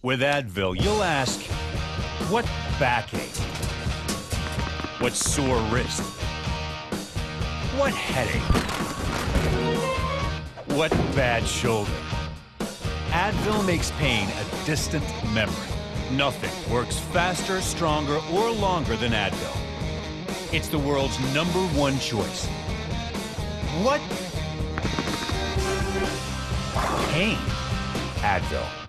With Advil, you'll ask, what backache? What sore wrist? What headache? What bad shoulder? Advil makes pain a distant memory. Nothing works faster, stronger, or longer than Advil. It's the world's number one choice. What? Pain. Advil.